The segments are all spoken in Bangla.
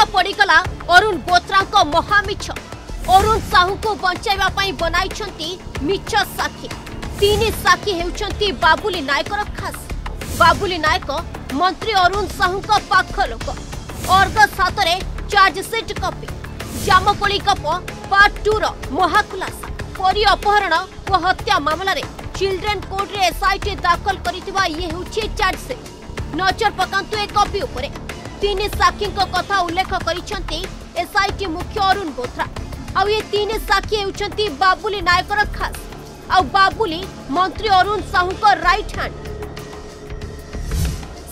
ধরা পড়িগলা অরুণ বোত্রাঙ্ক মহামিছ অরুণ সাহুকে বঞ্চাইবা পাই বনাইছন্তি মিছ সাক্ষী তিন সাক্ষী হেউছন্তি বাবুলি নায়কর খাস বাবুলি নায়ক মন্ত্রী অরুণ সাহুঙ্ক পাখ লোক অর্গ সাতরে চার্জসিট কপি জামকোলি কপ পার্ট টুর মহাখুলাসা পরী অপহরণ ও হত্যা মামলার চিলড্রেন কোর্টরে এসআইটি দাখল করে ইয়ে হচ্ছে চার্জসিট নজর পকাতু এ কপি উপরে तीन साक्षी कथा उल्लेख करसआईटी मुख्य अरुण बोथ्रा आन साक्षी बाबुली नायक खास आबुली मंत्री अरुण साहू रईट हैंड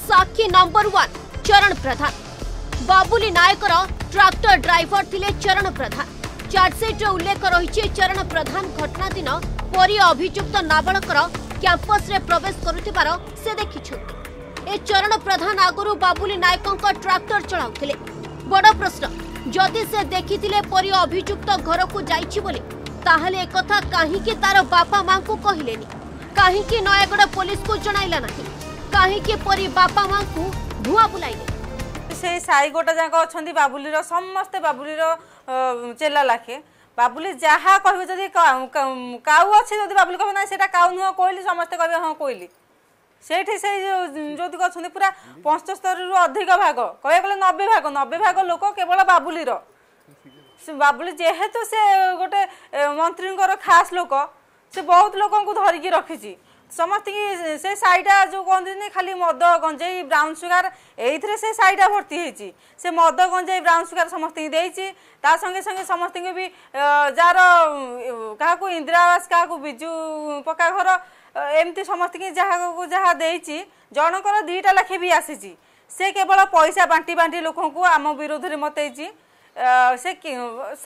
साक्षी number one Charan Pradhan Babuli Nayak tractor driver थे चरण प्रधान चार्जसीट्र उल्लेख रही चरण प्रधान घटना दिन पूरी अभुक्त नाबाड़ कैंपस प्रवेश कर से ଏ ଚରଣ ପ୍ରଧାନ ଆଗରୁ ବାବୁଲି ନାୟକଙ୍କ ଟ୍ରାକ୍ଟର ଚଳାଉଥିଲେ ବଡ଼ ପ୍ରଶ୍ନ ଯଦି ସେ ଦେଖିଥିଲେ ପରି ଅଭିଯୁକ୍ତ ଘରକୁ ଯାଇଛି ବୋଲି ତାହେଲେ ଏକଥା କାହିଁକି ତାର ବାପା ମାଙ୍କୁ କହିଲେନି କାହିଁକି ନୟାଗଡ଼ ପୋଲିସକୁ ଜଣାଇଲା ନାହିଁ କାହିଁକି ପରି ବାପା ମାଙ୍କୁ ଭୁଆ ବୁଲାଇଲେ ସେ ସାଇ ଗୋଟା ଯାକ ଅଛନ୍ତି ବାବୁଲିର ସମସ୍ତେ ବାବୁଲିର ଚେଲା ଲାଖେ ବାବୁଲି ଯାହା କହିବେ ଯଦି କାଉ ଅଛି ଯଦି ବାବୁଲି କହିବେ ନା ସେଇଟା କାଉ ନୁହଁ କହିଲି ସମସ୍ତେ କହିବେ ହଁ କହିଲି ସେଇଠି ସେ ଯେଉଁଠି ଅଛନ୍ତି ପୁରା ପଞ୍ଚସ୍ତରୀରୁ ଅଧିକ ଭାଗ କହିବାକୁ ଗଲେ ନବେ ଭାଗ ନବେ ଭାଗ ଲୋକ କେବଳ ବାବୁଲିର ବାବୁଲି ଯେହେତୁ ସେ ଗୋଟେ ମନ୍ତ୍ରୀଙ୍କର ଖାସ୍ ଲୋକ ସେ ବହୁତ ଲୋକଙ୍କୁ ଧରିକି ରଖିଛି ସମସ୍ତଙ୍କୁ ସେ ସାଇଟା ଯେଉଁ କହନ୍ତିନି ଖାଲି ମଦ ଗଞ୍ଜେଇ ବ୍ରାଉନ୍ ସୁଗାର ଏଇଥିରେ ସେ ସାଇଟା ଭର୍ତ୍ତି ହେଇଛି ସେ ମଦ ଗଞ୍ଜେଇ ବ୍ରାଉନ୍ ସୁଗାର ସମସ୍ତଙ୍କୁ ଦେଇଛି ତା ସଙ୍ଗେ ସଙ୍ଗେ ସମସ୍ତଙ୍କୁ ବି ଯାହାର କାହାକୁ ଇନ୍ଦିରା ଆବାସ କାହାକୁ ବିଜୁ ପକ୍କା ଘର ଏମିତି ସମସ୍ତଙ୍କୁ ଯାହାକୁ ଯାହା ଦେଇଛି ଜଣଙ୍କର ଦୁଇଟା ଲେଖେ ବି ଆସିଛି ସେ କେବଳ ପଇସା ବାଣ୍ଟି ବାଣ୍ଟି ଲୋକଙ୍କୁ ଆମ ବିରୋଧରେ ମତେଇଛି ସେ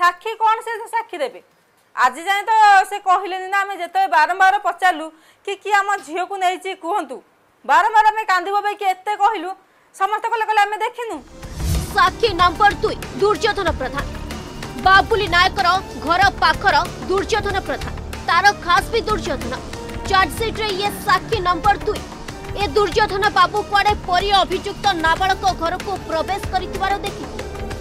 ସାକ୍ଷୀ କ'ଣ ସେ ସାକ୍ଷୀ ଦେବେ আজি ଯାଏଁ ତ ସେ କହିଲେନି ନା ଆମେ ଯେତେବେଳେ ବାରମ୍ବାର ପଚାରିଲୁ କି କିଏ ଆମ ଝିଅକୁ ନେଇଛି କୁହନ୍ତୁ ବାରମ୍ବାର ଆମେ କାନ୍ଦିବ ପାଇଁକି ଏତେ କହିଲୁ ସମସ୍ତେ କହିଲେ କହିଲେ ଆମେ ଦେଖିନୁ ସାକ୍ଷୀ ନମ୍ବର ଦୁଇ ଦୁର୍ଯ୍ୟୋଧନ ପ୍ରଧାନ ବାବୁଲି ନାୟକର ଘର ପାଖର ଦୁର୍ଯ୍ୟୋଧନ ପ୍ରଧାନ ତାର ଖାସ ବି ଦୁର୍ଯ୍ୟୋଧନ ଚାର୍ଜସିଟ୍ରେ ଇଏ ସାକ୍ଷୀ ନମ୍ବର ଦୁଇ ଏ ଦୁର୍ଯ୍ୟୋଧନ ବାବୁ କୁଆଡ଼େ ପରି ଅଭିଯୁକ୍ତ ନାବାଳକ ଘରକୁ ପ୍ରବେଶ କରିଥିବାର ଦେଖି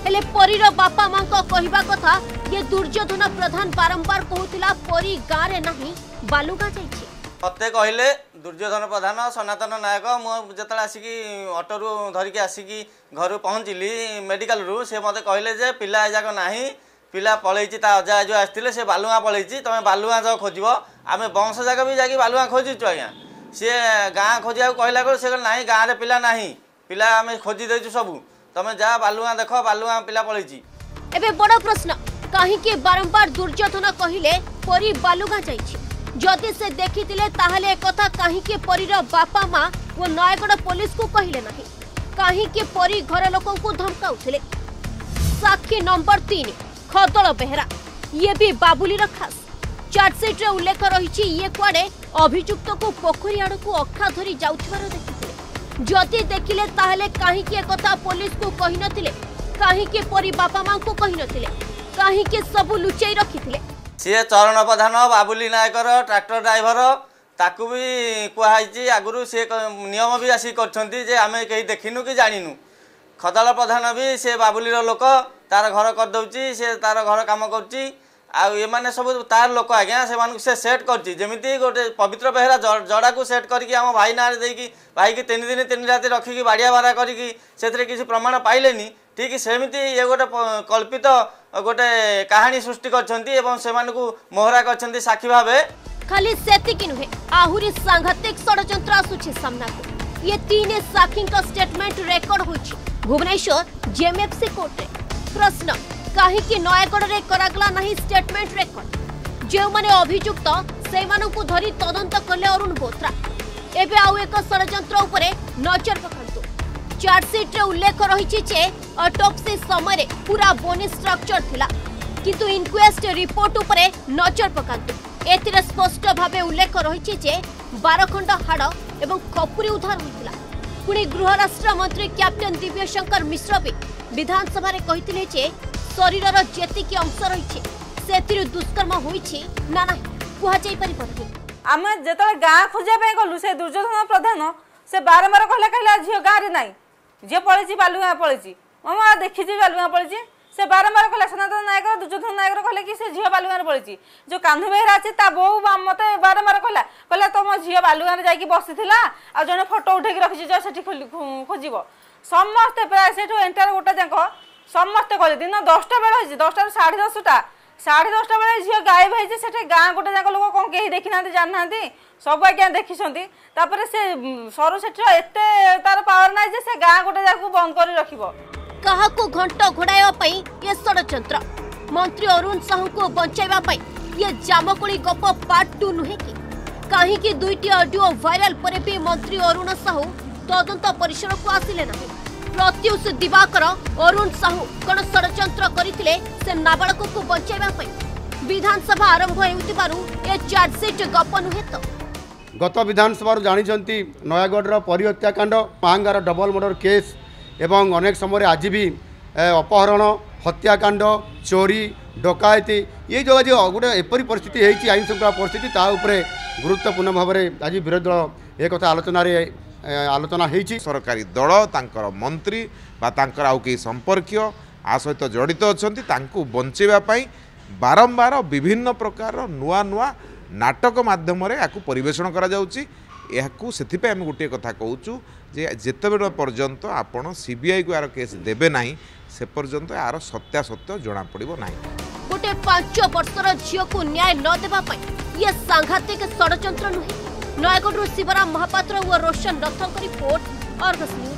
ହେଲେ ପରୀର ବାପା ମାଙ୍କ କହିବା କଥା ଯେ ଦୁର୍ଯ୍ୟୋଧନ ପ୍ରଧାନ ବାରମ୍ବାର କହୁଥିଲା ପରୀ ଗାଁରେ ନାହିଁ ବାଲୁଗା ଯାଇଛି ମୋତେ କହିଲେ ଦୁର୍ଯ୍ୟୋଧନ ପ୍ରଧାନ ସନାତନ ନାୟକ ମୁଁ ଯେତେବେଳେ ଆସିକି ଅଟୋରୁ ଧରିକି ଆସିକି ଘରୁ ପହଞ୍ଚିଲି ମେଡ଼ିକାଲରୁ ସେ ମୋତେ କହିଲେ ଯେ ପିଲା ଏଯାକ ନାହିଁ ପିଲା ପଳେଇଛି ତା ଅଜା ଯେଉଁ ଆସିଥିଲେ ସେ ବାଲୁଗାଁ ପଳେଇଛି ତୁମେ ବାଲୁଗାଁ ଯାକ ଖୋଜିବ ଆମେ ବଂଶ ଯାକ ବି ଯାଇକି ବାଲୁଗାଁ ଖୋଜିଛୁ ଆଜ୍ଞା ସିଏ ଗାଁ ଖୋଜିବାକୁ କହିଲା ବେଳକୁ ସେ କହିଲେ ନାହିଁ ଗାଁରେ ପିଲା ନାହିଁ ପିଲା ଆମେ ଖୋଜି ଦେଇଛୁ ସବୁ তুমি যা বালুয়া দেখ বালুয়া পিলা পলাইছি এবে বড় প্রশ্ন কাহিকি বারম্বার দুর্যোধন কহিলে পরি বালুগা যাইছি যদি সে দেখিলে তাহলে একথা কাহিকি পরীর বাপা মা ও নয়গড় পুলিশ কু কহিলে না কাহিকি পরি ঘর লোকଙ୍କୁ ধমকাউলে সাক্ষী নম্বর তিন খদল বেহেরা ইয়ে বি বাবুলির খাস চার্জসিট্রে উল্লেখ রয়েছে ইয়ে কুয়াড়ে অভিযুক্তকু পোখরী আড়কু অখা ধরি যাওয়ার দেখি যদি দেখিলে তাহলে কাহিকি একথা পুলিশকু কহি নথিলে কাহিকি পরি বাপা মাঙ্কু কহি নথিলে কাহিকি সবু লুচাই রখিলে ସିଏ ଚରଣ ପ୍ରଧାନ ବାବୁଲି ନାୟକର ଟ୍ରାକ୍ଟର ଡ୍ରାଇଭର ତାକୁ ବି କୁହାହେଇଛି ଆଗରୁ ସେ ନିୟମ ବି ଆସିକି କରିଛନ୍ତି ଯେ ଆମେ କେହି ଦେଖିନୁ କି ଜାଣିନୁ ଖଦାଳ ପ୍ରଧାନ ବି ସେ ବାବୁଲିର ଲୋକ ତାର ଘର କରିଦେଉଛି ସେ ତାର ଘର କାମ କରୁଛି आने सब तार लोक आज्ञा से सेट करती गोटे पवित्र बेहरा जड़ा को सेट करके आम भाई ना देकी भाई की तीन दिन तीन रात रखिकी बाड़िया बारा करें किसी प्रमाण पाइले ठीक सेमती ये गोटे कल्पित गोटे कहानी सृष्टि करोहरा कर साक्षी भाव खाली से नुहे आहरी सांघातिक षड़ आसना को ये तीन साक्षी स्टेटमेंट रेकर्ड हो भुवनेश्वर जेएमएफसी कोर्ट प्रश्न କାହିଁକି ନୟାଗଡ଼ରେ କରାଗଲା ନାହିଁ ଷ୍ଟେଟମେଣ୍ଟ ରେକର୍ଡ ଯେଉଁମାନେ ଅଭିଯୁକ୍ତ ସେମାନଙ୍କୁ ଧରି ତଦନ୍ତ କଲେ ଅରୁଣ ବୋଥ୍ରା ଏବେ ଆଉ ଏକ ଷଡ଼ଯନ୍ତ୍ର ଉପରେ ନଜର ପକାନ୍ତୁ ଚାର୍ଜସିଟ୍ରେ ଉଲ୍ଲେଖ ରହିଛି ଯେ ଅଟୋପ୍ସି ସମୟରେ ପୁରା ବୋନି ଷ୍ଟ୍ରକ୍ଚର ଥିଲା କିନ୍ତୁ ଇନକ୍ୱେଷ୍ଟ ରିପୋର୍ଟ ଉପରେ ନଜର ପକାନ୍ତୁ ଏଥିରେ ସ୍ପଷ୍ଟ ଭାବେ ଉଲ୍ଲେଖ ରହିଛି ଯେ ବାରଖଣ୍ଡ ହାଡ଼ ଏବଂ ଖପୁରୀ ଉଦ୍ଧାର ହୋଇଥିଲା ପୁଣି ଗୃହରାଷ୍ଟ୍ରମନ୍ତ୍ରୀ କ୍ୟାପ୍ଟେନ୍ ଦିବ୍ୟଶଙ୍କର ମିଶ୍ର ବି ବିଧାନସଭାରେ କହିଥିଲେ ଯେ শরীরর যেতিকি অংশ রয়েছে সেতির দুষ্কর্ম হয়েছে না না কুহযাই পারিবনি আমি যেতবে গাঁ খোঁজা পাই গলু সে দুর্যোধন প্রধান সে বারম্বার কহিলা কহিলা ঝিও গাঁরে নাই ঝিও পড়েছি বালুগাঁ পড়েছি মামা দেখিছি বালুগাঁ পড়েছি সে বারম্বার কহিলা সনাতন নায়কর দুর্যোধন নায়কর কহিলা কি সে ঝিও বালুগাঁরে পড়েছি যে কান্ধ বেহেরা আছে তা বউ মতে বারম্বার কহিলা কহিলা তোম ঝিও বালুগাঁরে যাইকি বসিছিলা আর জনে ফটো উঠাইকি রাখিছি যা সেটি খোঁজিব সমস্তে প্রায় সেঠু এন্টার গোটা যাক ସମସ୍ତେ କହିଲେ ଦିନ ଦଶଟା ବେଳେ ହେଇଛି ଦଶଟାରୁ ସାଢ଼େ ଦଶଟା ସାଢ଼େ ଦଶଟା ବେଳେ ଝିଅ ଗାଏବ ହେଇଛି ସେଠି ଗାଁ ଗୋଟେ ଯାକ ଲୋକ କ'ଣ କେହି ଦେଖିନାହାନ୍ତି ଜାଣିନାହାନ୍ତି ସବୁ ଆଜ୍ଞା ଦେଖିଛନ୍ତି ତାପରେ ସେ ସରୁ ସେଠିର ଏତେ ତାର ପାୱାର ନାହିଁ ଯେ ସେ ଗାଁ ଗୋଟେ ଯାକୁ ବନ୍ଦ କରି ରଖିବ କାହାକୁ ଘଣ୍ଟ ଘୋଡ଼ାଇବା ପାଇଁ ଇଏ ଷଡ଼ଯନ୍ତ୍ର ମନ୍ତ୍ରୀ ଅରୁଣ ସାହୁଙ୍କୁ ବଞ୍ଚାଇବା ପାଇଁ ଇଏ ଜାମକୋଳି ଗପ ପାର୍ଟ ଟୁ ନୁହେଁ କି କାହିଁକି ଦୁଇଟି ଅଡିଓ ଭାଇରାଲ ପରେ ବି ମନ୍ତ୍ରୀ ଅରୁଣ ସାହୁ ତଦନ୍ତ ପରିସରକୁ ଆସିଲେ ନାହିଁ ପ୍ରତ୍ୟୁଷ ଦିବାକର ଅରୁଣ ସାହୁ କଣ ଷଡ଼ଯନ୍ତ୍ର କରିଥିଲେ ସେ ନାବାଳକକୁ ବଞ୍ଚାଇବା ପାଇଁ ବିଧାନସଭା ଆରମ୍ଭ ହେଉଥିବାରୁ ଏ ଚାର୍ଜସିଟ୍ ଗପ ନୁହେଁ ତ ଗତ ବିଧାନସଭାରୁ ଜାଣିଛନ୍ତି ନୟାଗଡ଼ର ପରି ହତ୍ୟାକାଣ୍ଡ ମାଙ୍ଗାର ଡବଲ ମର୍ଡର କେସ୍ ଏବଂ ଅନେକ ସମୟରେ ଆଜି ବି ଅପହରଣ ହତ୍ୟାକାଣ୍ଡ ଚୋରି ଡକାୟତି ଏ ଯେଉଁ ଆଜି ଗୋଟେ ଏପରି ପରିସ୍ଥିତି ହେଇଛି ଆଇନ ଶୃଙ୍ଖଳା ପରିସ୍ଥିତି ତା ଉପରେ ଗୁରୁତ୍ୱପୂର୍ଣ୍ଣ ଭାବରେ ଆଜି ବିରୋଧୀ ଦଳ ଏ ଆଲୋଚନାରେ ଆଲୋଚନା ହୋଇଛି ସରକାରୀ ଦଳ ତାଙ୍କର ମନ୍ତ୍ରୀ ବା ତାଙ୍କର ଆଉ କେହି ସମ୍ପର୍କୀୟ ଆ ସହିତ ଜଡ଼ିତ ଅଛନ୍ତି ତାଙ୍କୁ ବଞ୍ଚାଇବା ପାଇଁ ବାରମ୍ବାର ବିଭିନ୍ନ ପ୍ରକାରର ନୂଆ ନୂଆ ନାଟକ ମାଧ୍ୟମରେ ଏହାକୁ ପରିବେଷଣ କରାଯାଉଛି ଏହାକୁ ସେଥିପାଇଁ ଆମେ ଗୋଟିଏ କଥା କହୁଛୁ ଯେ ଯେତେବେଳେ ପର୍ଯ୍ୟନ୍ତ ଆପଣ ସିବିଆଇକୁ ଏହାର କେସ୍ ଦେବେ ନାହିଁ ସେ ପର୍ଯ୍ୟନ୍ତ ଏହାର ସତ୍ୟାସତ୍ୟ ଜଣାପଡ଼ିବ ନାହିଁ ଗୋଟେ ପାଞ୍ଚ ବର୍ଷର ଝିଅକୁ ନ୍ୟାୟ ନ ଦେବା ପାଇଁ ଇଏ ସାଂଘାତିକ ଷଡ଼ଯନ୍ତ୍ର ନୁହେଁ नयागढ़ शिवराम महापात्र व रोशन दत्तों रिपोर्ट अर्गस न्यूज